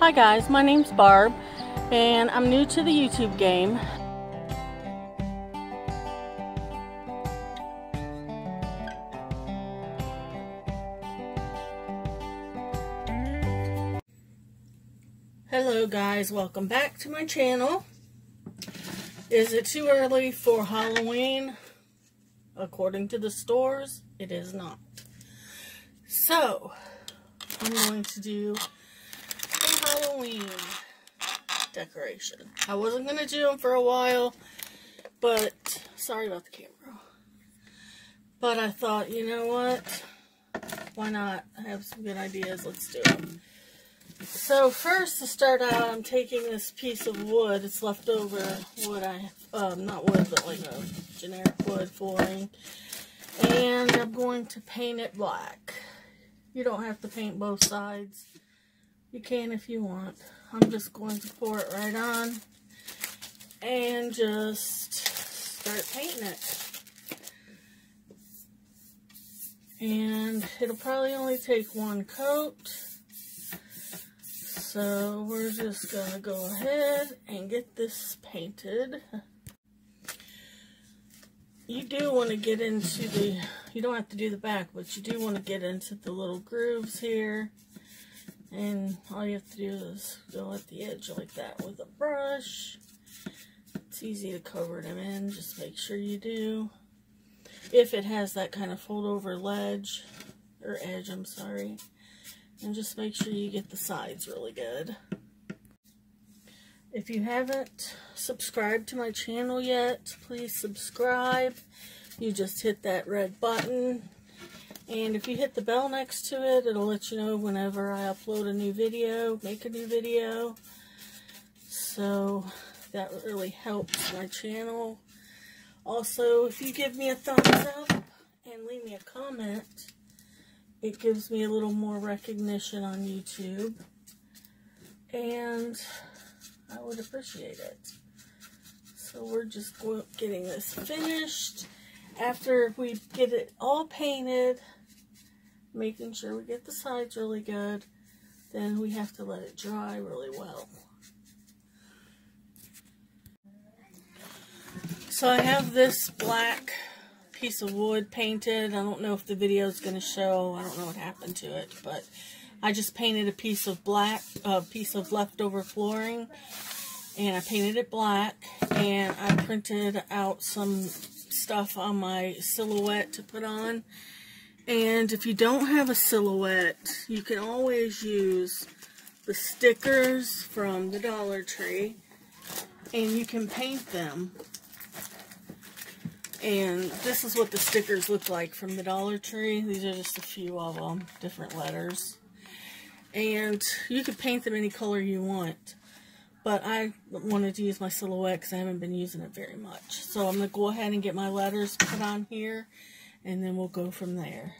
Hi guys, my name's Barb and I'm new to the YouTube game. Hello guys, welcome back to my channel. Is it too early for Halloween? According to the stores, it is not. So, I'm going to do Halloween decoration. I wasn't going to do them for a while, but sorry about the camera. But I thought, you know what? Why not? I have some good ideas. Let's do them. So first to start out, I'm taking this piece of wood. It's leftover wood. I um, not wood, but like a generic wood flooring. And I'm going to paint it black. You don't have to paint both sides. You can if you want. I'm just going to pour it right on and just start painting it. And it'll probably only take one coat. So we're just going to go ahead and get this painted. You do want to get into the, you don't have to do the back, but you do want to get into the little grooves here. And all you have to do is go at the edge like that with a brush. It's easy to cover them in, just make sure you do. If it has that kind of fold over ledge, or edge, I'm sorry. And just make sure you get the sides really good. If you haven't subscribed to my channel yet, please subscribe. You just hit that red button. And if you hit the bell next to it, it'll let you know whenever I upload a new video, make a new video. So that really helps my channel. Also, if you give me a thumbs up and leave me a comment, it gives me a little more recognition on YouTube. And I would appreciate it. So we're just getting this finished. After we get it all painted, making sure we get the sides really good, then we have to let it dry really well. So I have this black piece of wood painted. I don't know if the video is going to show. I don't know what happened to it, but I just painted a piece of black, a piece of leftover flooring, and I painted it black, and I printed out some stuff on my silhouette to put on. And if you don't have a silhouette, you can always use the stickers from the Dollar Tree, and you can paint them and this is what the stickers look like from the Dollar Tree. These are just a few of them, different letters. And you can paint them any color you want. But I wanted to use my silhouette because I haven't been using it very much. So I'm going to go ahead and get my letters put on here. And then we'll go from there.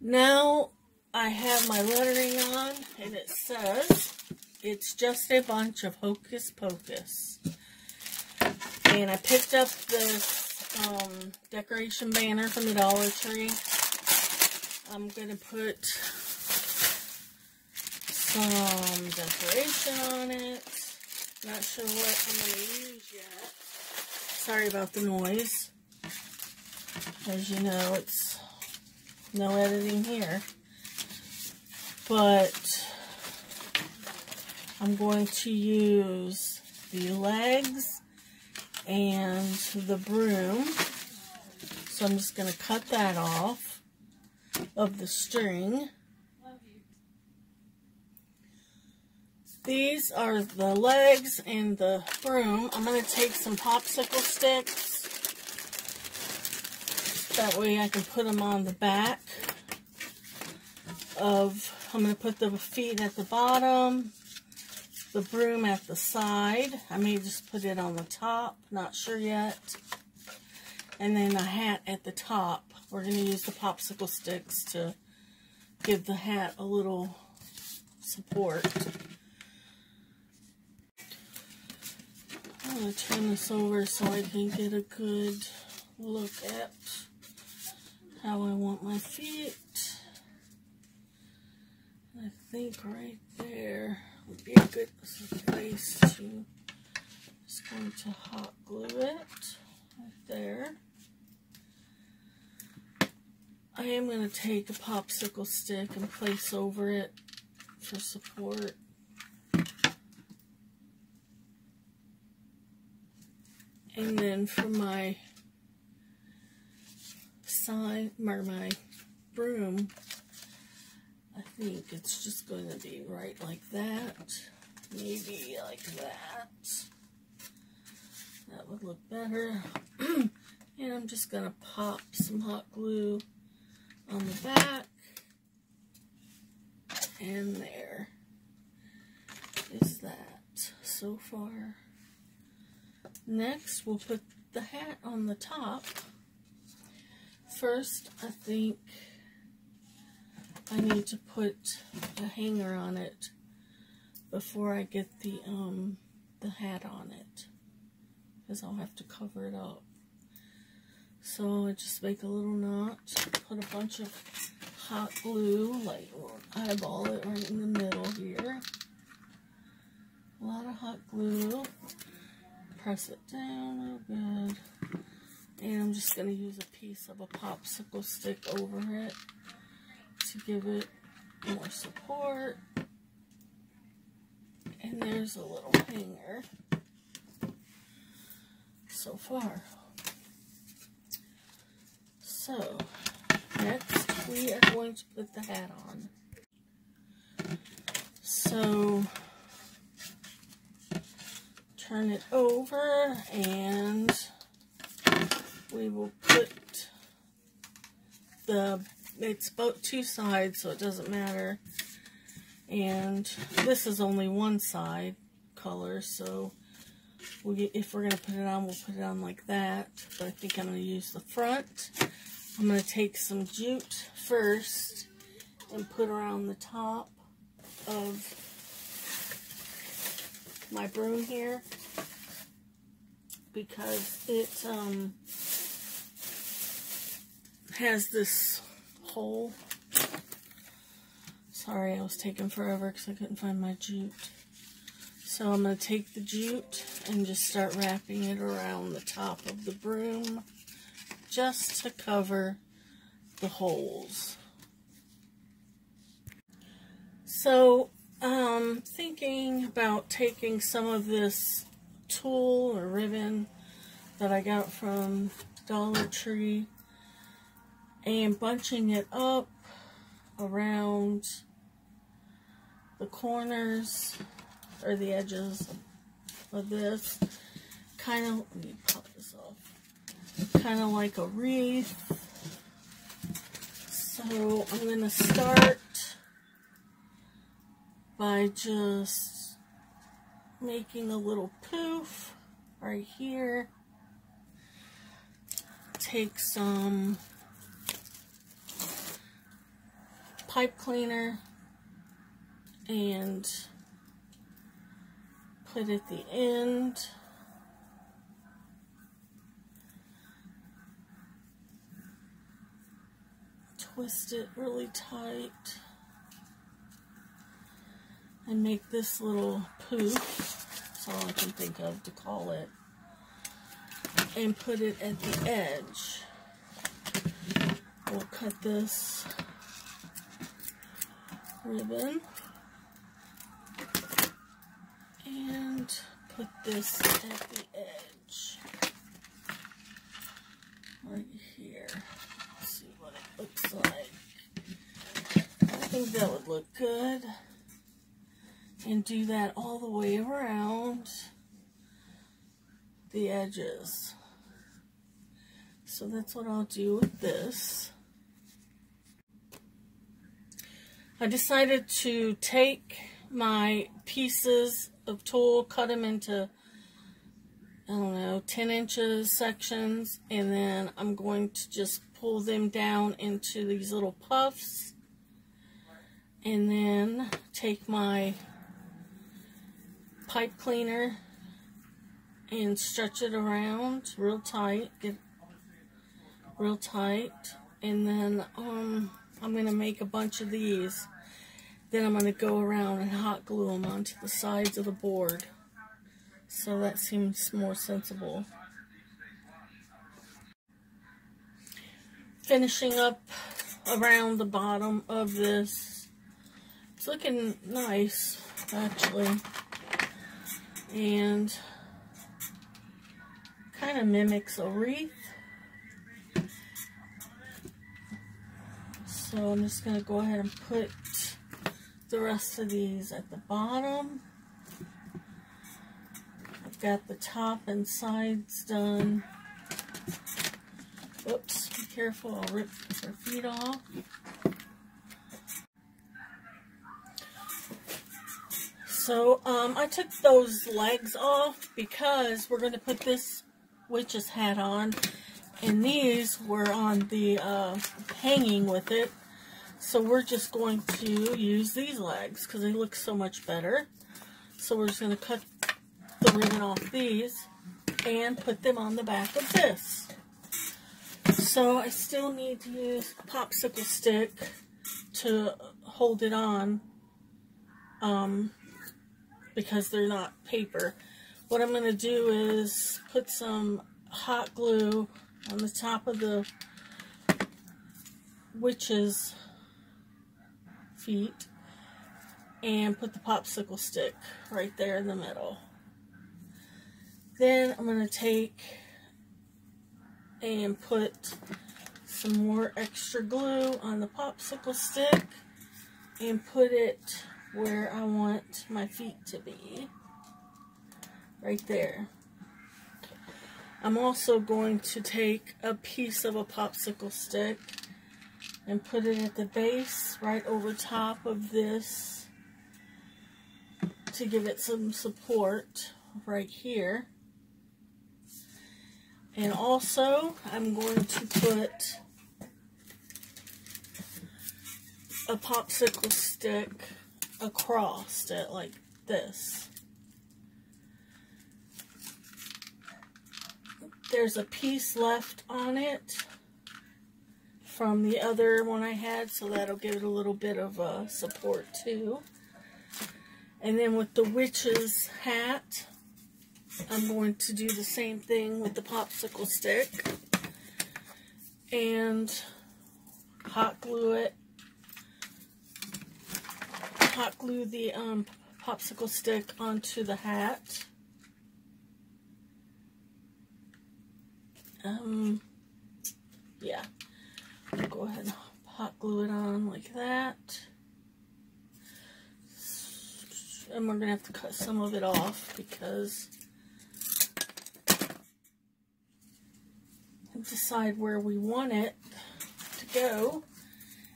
Now I have my lettering on. And it says, it's just a bunch of hocus pocus. And I picked up this um, decoration banner from the Dollar Tree. I'm going to put some decoration on it. Not sure what I'm going to use yet. Sorry about the noise. As you know, it's no editing here. But I'm going to use the legs and the broom. So I'm just going to cut that off of the string. These are the legs and the broom. I'm going to take some popsicle sticks. That way I can put them on the back of, I'm going to put the feet at the bottom the broom at the side. I may just put it on the top, not sure yet. And then the hat at the top. We're going to use the popsicle sticks to give the hat a little support. I'm going to turn this over so I can get a good look at how I want my feet. I think right there would be a good place to, just going to hot glue it right there. I am going to take a popsicle stick and place over it for support. And then for my sign, or my broom, I think it's just going to be right like that. Maybe like that. That would look better. and I'm just going to pop some hot glue on the back. And there is that so far. Next, we'll put the hat on the top. First, I think I need to put a hanger on it before I get the um the hat on it because I'll have to cover it up. So I just make a little knot, put a bunch of hot glue, like eyeball it right in the middle here. A lot of hot glue. Press it down real good. And I'm just going to use a piece of a popsicle stick over it to give it more support. And there's a little hanger so far. So, next we are going to put the hat on. So, turn it over and we will put the, it's both two sides so it doesn't matter. And this is only one side color so we, if we're going to put it on, we'll put it on like that. But I think I'm going to use the front. I'm going to take some jute first and put around the top of my broom here because it um, has this hole. Sorry, I was taking forever because I couldn't find my jute. So I'm going to take the jute and just start wrapping it around the top of the broom just to cover the holes. So, um, thinking about taking some of this tulle or ribbon that I got from Dollar Tree and bunching it up around the corners or the edges of this. Kind of, let me pop this off kind of like a wreath. So I'm going to start by just making a little poof right here. Take some pipe cleaner and put at the end twist it really tight and make this little poof, that's all I can think of to call it, and put it at the edge. We'll cut this ribbon and put this at the edge right here Let's see what it looks like. I think that would look good. And do that all the way around the edges. So that's what I'll do with this. I decided to take my pieces of tulle, cut them into, I don't know, 10 inches sections, and then I'm going to just pull them down into these little puffs and then take my pipe cleaner and stretch it around real tight get real tight and then um, I'm gonna make a bunch of these Then I'm going to go around and hot glue them onto the sides of the board. So that seems more sensible. Finishing up around the bottom of this. It's looking nice, actually. And kind of mimics a wreath. So I'm just going to go ahead and put the rest of these at the bottom. I've got the top and sides done. Oops, be careful, I'll rip their feet off. So um, I took those legs off because we're going to put this witch's hat on. And these were on the uh, hanging with it. So we're just going to use these legs because they look so much better. So we're just going to cut the ribbon off these and put them on the back of this. So I still need to use popsicle stick to hold it on um, because they're not paper. What I'm going to do is put some hot glue on the top of the witch's feet and put the popsicle stick right there in the middle. Then I'm going to take and put some more extra glue on the popsicle stick and put it where I want my feet to be. Right there. I'm also going to take a piece of a popsicle stick and put it at the base right over top of this to give it some support right here. And also, I'm going to put a popsicle stick across it like this. There's a piece left on it from the other one I had, so that'll give it a little bit of uh, support too. And then with the witch's hat, I'm going to do the same thing with the popsicle stick. And hot glue it. Hot glue the um, popsicle stick onto the hat. Um, yeah. I'll go ahead and hot glue it on like that. And we're going to have to cut some of it off because decide where we want it to go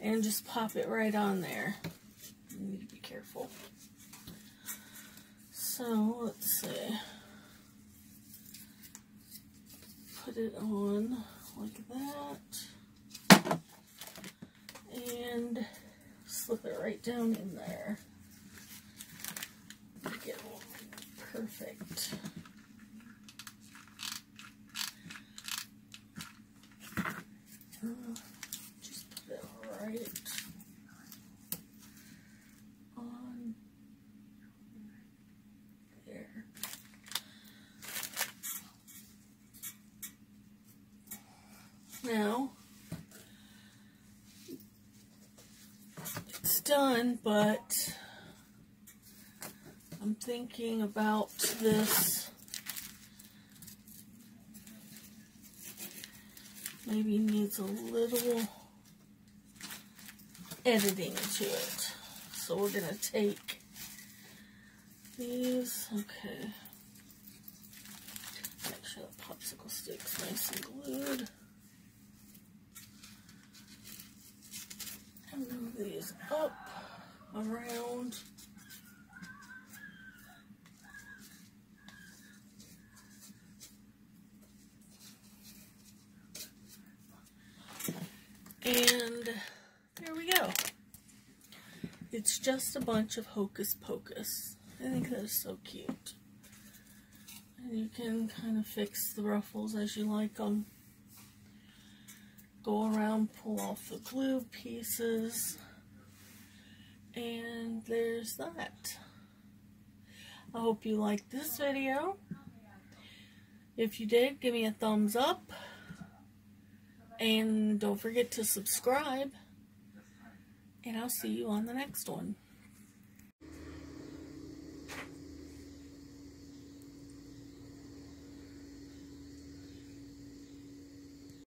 and just pop it right on there. You need to be careful. So, let's see. Put it on like that and slip it right down in there. Make it perfect. Just put it right on there. Now, done, but I'm thinking about this maybe needs a little editing to it. So we're going to take these, okay, make sure the popsicle stick's nice and glued. Up, around. And there we go. It's just a bunch of hocus pocus. I think that is so cute. And you can kind of fix the ruffles as you like them go around, pull off the glue pieces, And there's that. I hope you liked this video. If you did, give me a thumbs up. And don't forget to subscribe. And I'll see you on the next one.